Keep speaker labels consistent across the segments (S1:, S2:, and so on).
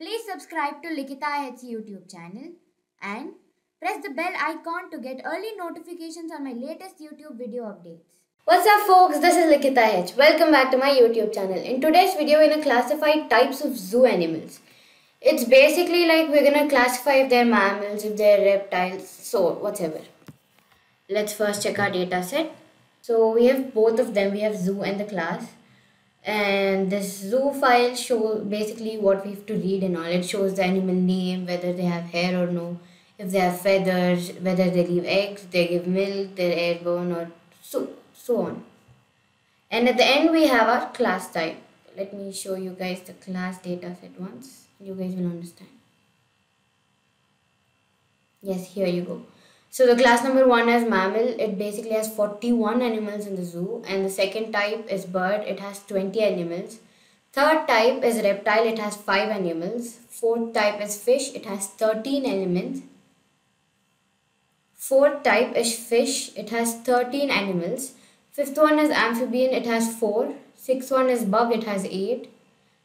S1: Please subscribe to Likhitha H YouTube channel and press the bell icon to get early notifications on my latest YouTube video updates.
S2: What's up folks, this is Likhitha H. Welcome back to my YouTube channel. In today's video, we're gonna classify types of zoo animals. It's basically like we're gonna classify if they're mammals, if they're reptiles, so whatever. Let's first check our data set. So we have both of them, we have zoo and the class. And this zoo file shows basically what we have to read and all. It shows the animal name, whether they have hair or no, if they have feathers, whether they leave eggs, they give milk, they're airborne or so so on. And at the end we have our class type. Let me show you guys the class data set once. You guys will understand. Yes, here you go. So the class number one is mammal. It basically has 41 animals in the zoo. And the second type is bird. It has 20 animals. Third type is reptile. It has 5 animals. Fourth type is fish. It has 13 animals. Fourth type is fish. It has 13 animals. Fifth one is amphibian. It has 4. Sixth one is bug. It has 8.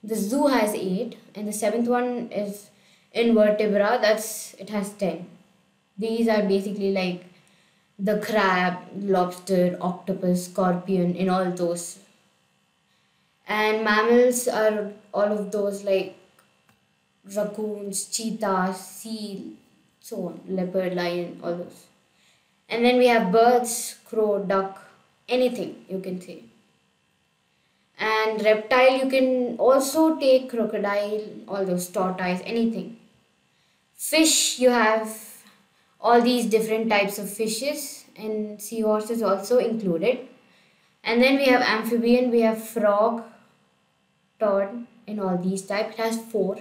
S2: The zoo has 8. And the seventh one is invertebra. That's it has 10. These are basically like the crab, lobster, octopus, scorpion, and all those. And mammals are all of those like raccoons, cheetahs, seal, so on, leopard, lion, all those. And then we have birds, crow, duck, anything you can say. And reptile, you can also take crocodile, all those tortoise, anything. Fish, you have all these different types of fishes and seahorses also included. And then we have amphibian we have frog toad in all these types it has four.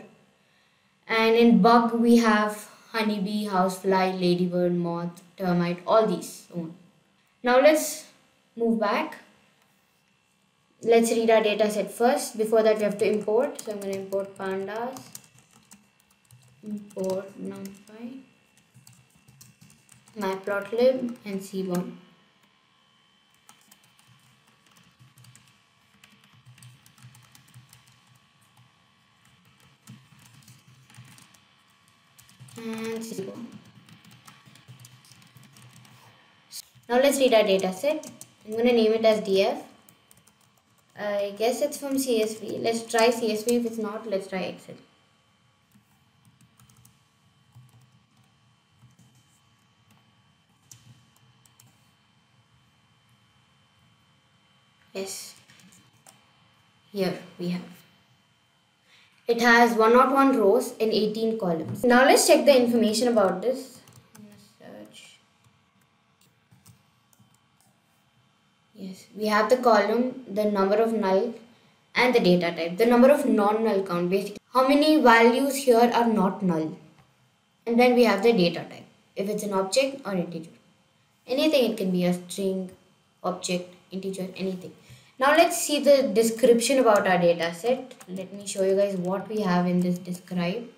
S2: And in bug we have honeybee housefly ladybird moth termite all these now let's move back. Let's read our data set first. Before that we have to import. So i'm going to import pandas. Import numpy matplotlib and seaborn. And seaborn. Now let's read our data set. I'm going to name it as df. I guess it's from CSV. Let's try CSV. If it's not, let's try Excel. yes here we have it has 101 rows and 18 columns. Now let's check the information about this. Yes we have the column the number of null and the data type. The number of non-null count basically. How many values here are not null? And then we have the data type if it's an object or integer. Anything it can be a string object integer anything now let's see the description about our data set. Let me show you guys what we have in this describe.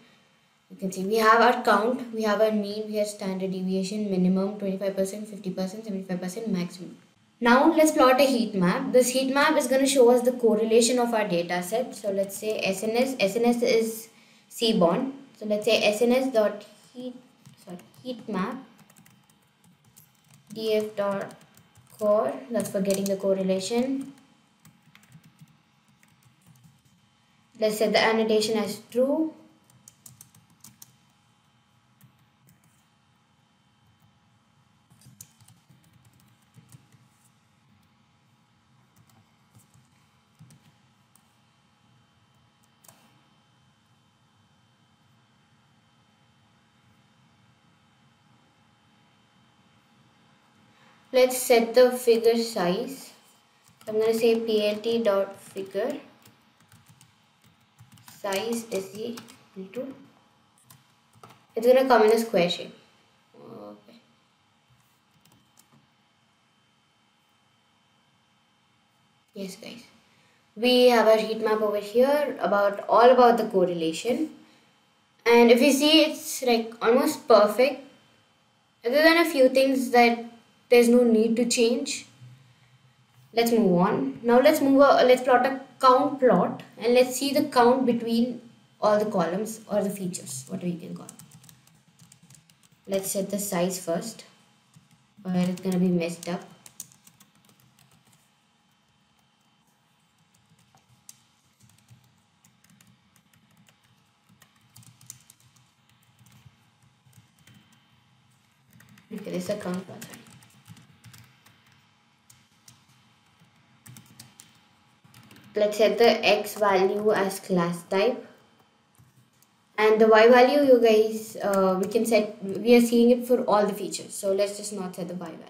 S2: You can see we have our count we have our mean we have standard deviation minimum 25% 50% 75% maximum. Now let's plot a heat map. This heat map is going to show us the correlation of our data set. So let's say sns sns is seaborn so let's say sns dot heat sorry heat map df dot core. That's for getting the correlation let's set the annotation as true. Let's set the figure size. I'm going to say plt dot figure size is equal to it's gonna come in a square shape. Okay. Yes guys. We have a heat map over here about all about the correlation. And if you see it's like almost perfect. Other than a few things that there's no need to change let's move on. Now let's move uh, let's plot a count plot and let's see the count between all the columns or the features, whatever you can call. Let's set the size first, or it's gonna be messed up. Okay, this account button. Let's set the x value as class type. And the y value, you guys, uh, we can set, we are seeing it for all the features. So let's just not set the y value.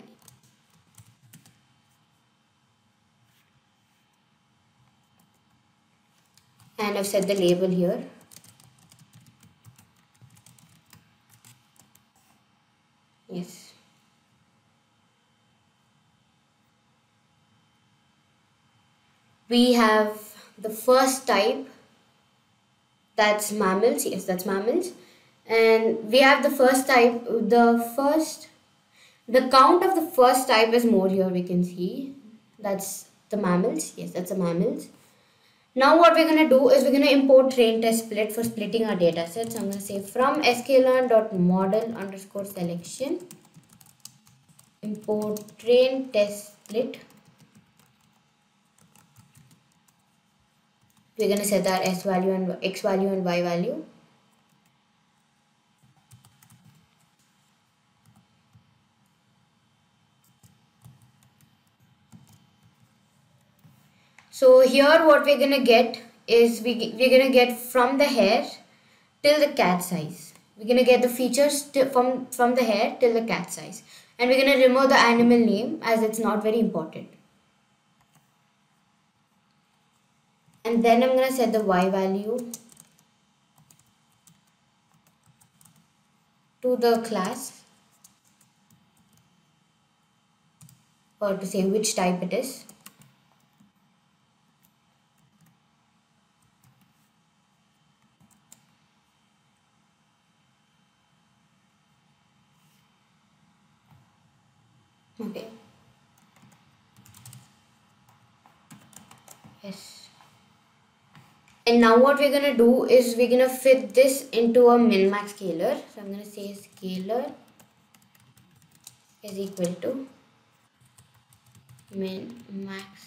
S2: And I've set the label here. Yes. We have the first type that's mammals. Yes, that's mammals. And we have the first type, the first, the count of the first type is more here we can see. That's the mammals. Yes, that's the mammals. Now what we're going to do is we're going to import train test split for splitting our data sets. I'm going to say from sklearn.model underscore selection import train test split. We're going to set our s value and x value and y value. So here what we're gonna get is we, we're gonna get from the hair till the cat size. We're gonna get the features from, from the hair till the cat size. And we're gonna remove the animal name as it's not very important. And then I'm gonna set the y value to the class or to say which type it is. Okay. Yes. And now what we're gonna do is we're gonna fit this into a min-max scaler. So I'm gonna say scalar is equal to min-max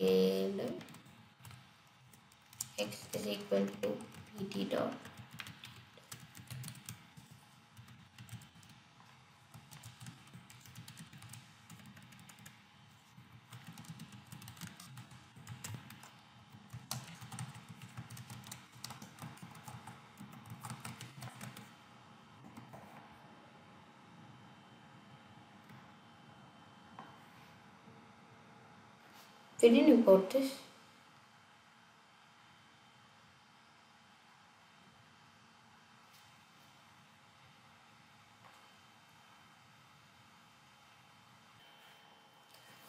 S2: scalar x is equal to pt dot Didn't import this.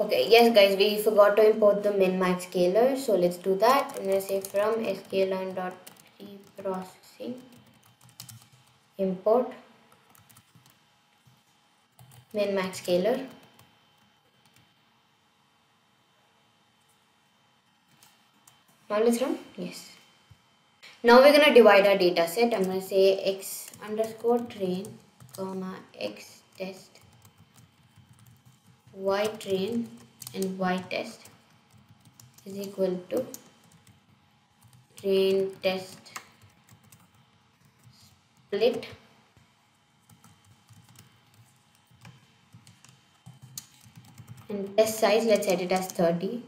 S2: Okay, yes guys, we forgot to import the min-max scaler. So let's do that. I'm gonna say from sklearn dot preprocessing import min-max scaler. Run. Yes. Now we're gonna divide our data set. I'm gonna say x underscore train, comma x test, y train, and y test is equal to train test split and test size let's set it as 30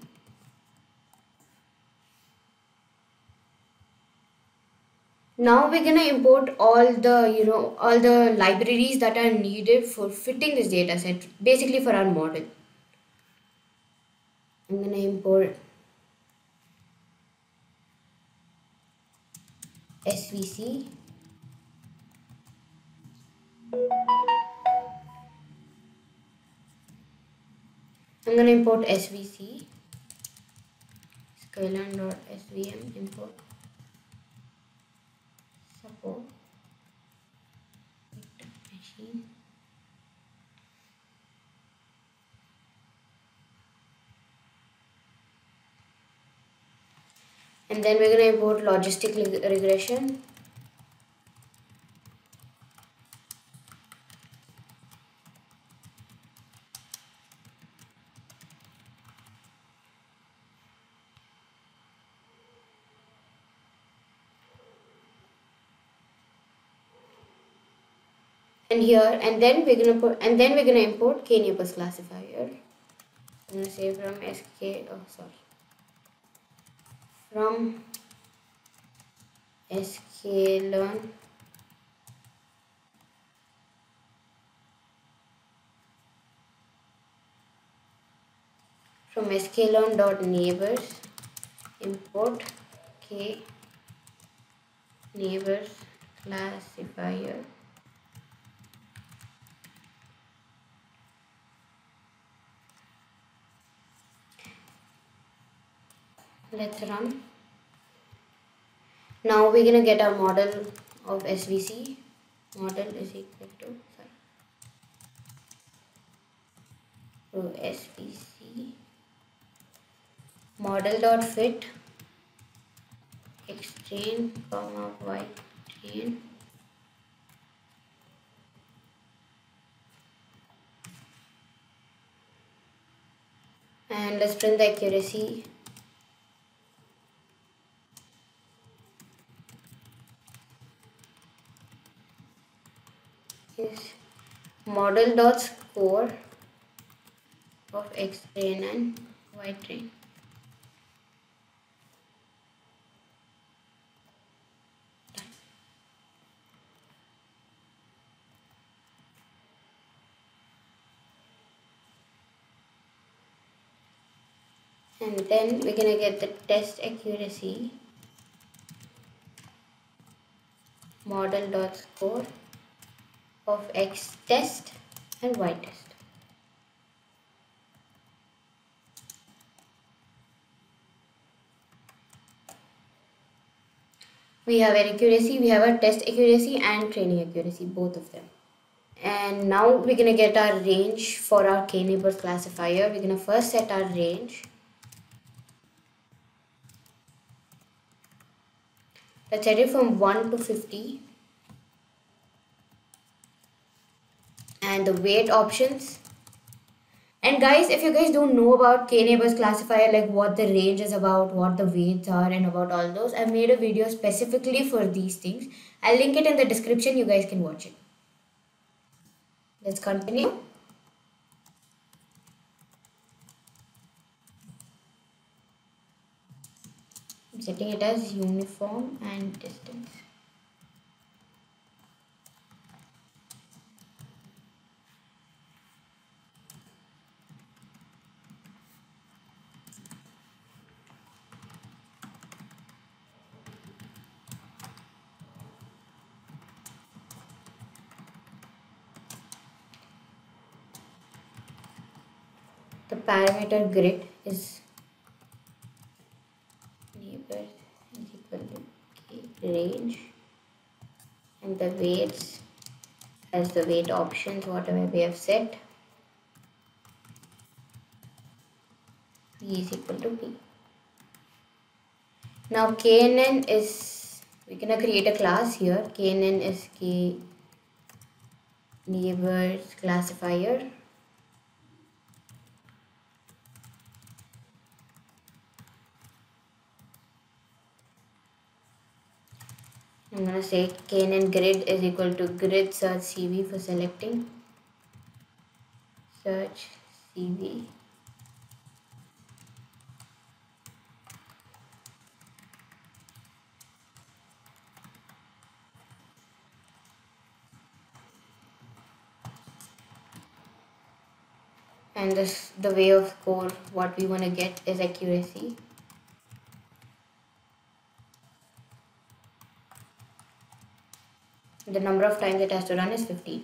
S2: now we're gonna import all the you know all the libraries that are needed for fitting this data set basically for our model. I'm gonna import svc i'm gonna import svc sklearn.svm import and then we're going to import logistic regression and here and then we're gonna put and then we're gonna import k-neighbors classifier. I'm gonna say from sk oh sorry. From sklearn from sklearn dot neighbors import k neighbors classifier let's run. Now we're gonna get our model of SVC model is equal to sorry. SVC model dot fit x comma y train and let's print the accuracy is model dot score of x train and y train. and then we're gonna get the test accuracy model dot score of x test and y test. We have an accuracy, we have a test accuracy and training accuracy, both of them. And now we're gonna get our range for our k-neighbors classifier. We're gonna first set our range. Let's set it from 1 to 50 and the weight options. And guys if you guys don't know about k-neighbors classifier like what the range is about what the weights are and about all those i've made a video specifically for these things. I'll link it in the description. You guys can watch it. Let's continue. Setting it as uniform and distance the parameter grid is neighbor is equal to range. And the weights as the weight options whatever we have set p is equal to p now knn is we're gonna create a class here. Knn is k neighbors classifier I'm gonna say knn grid is equal to grid search CV for selecting. Search CV and this the way of score what we want to get is accuracy the number of times it has to run is 15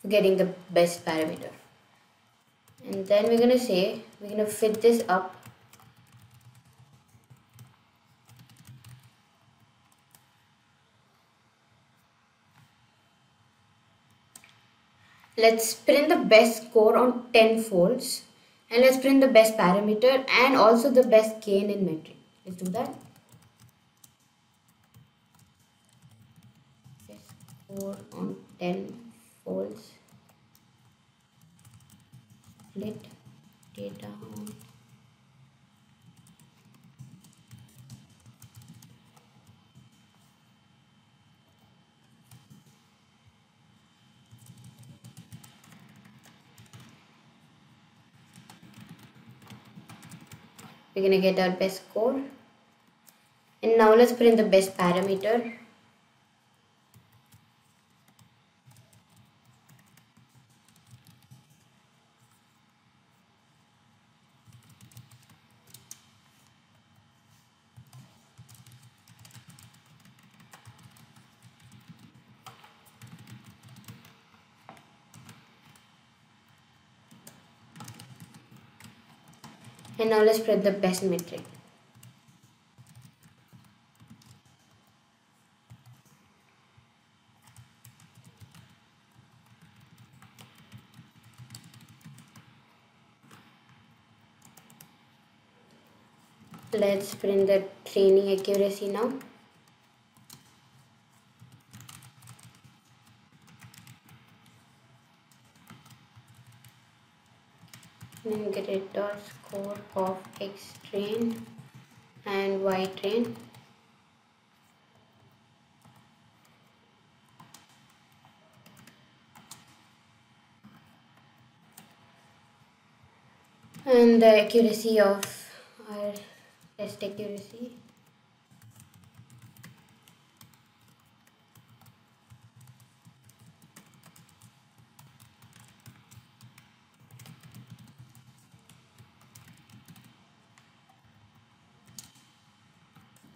S2: for getting the best parameter and then we're gonna say we're gonna fit this up let's print the best score on 10 folds And let's print the best parameter and also the best gain in metric. Let's do that. Best score on 10 folds. Split data on. We're gonna get our best score. And now let's in the best parameter and now let's print the best metric. Let's print the training accuracy now then get dot score of x train and y train. And the accuracy of our test accuracy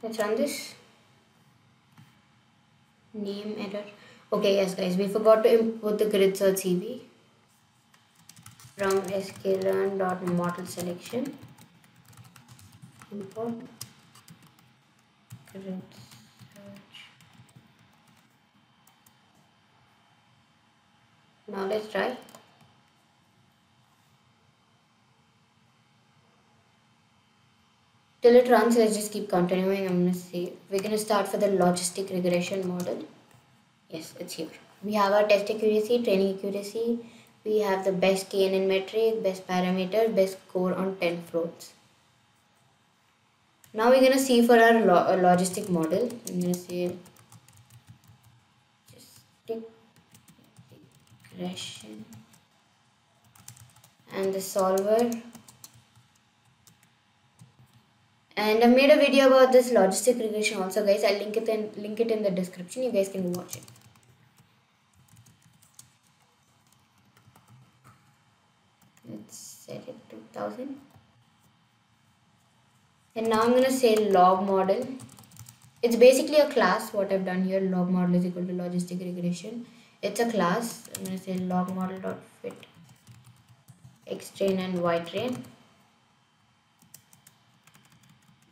S2: let's run this name error. Okay yes guys we forgot to import the grid search cv from sklearn dot model selection. Import grid search. Now let's try till it runs let's just keep continuing. I'm to say we're going to start for the logistic regression model. Yes it's here. We have our test accuracy training accuracy. We have the best knn metric best parameter best score on 10 folds. Now we're going to see for our lo uh, logistic model. I'm to say just regression. And the solver and I've made a video about this logistic regression also guys. I'll link it in link it in the description. You guys can watch it. Let's set it to 1000 and now I'm gonna say log model. It's basically a class what I've done here. Log model is equal to logistic regression. It's a class. I'm gonna say log model dot fit x train and y train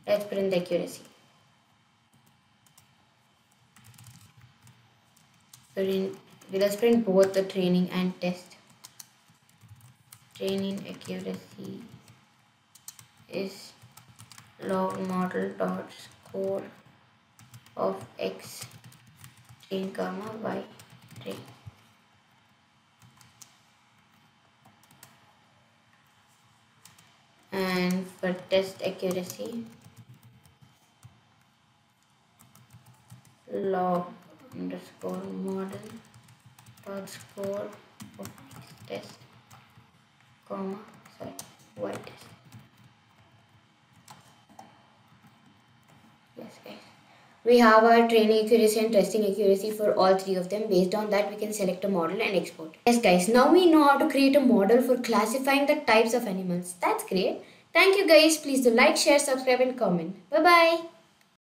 S2: let's print the accuracy print let's print both the training and test. Training accuracy is log model dot score of x train comma y train. And for test accuracy log underscore model dot score of test comma sorry y test. Yes guys. We have our training accuracy and testing accuracy for all three of them. Based on that we can select a model and export. Yes guys. Now we know how to create a model for classifying the types of animals. That's great. Thank you guys. Please do like share subscribe and comment. Bye bye